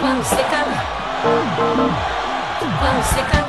Quando você canta, quando você canta.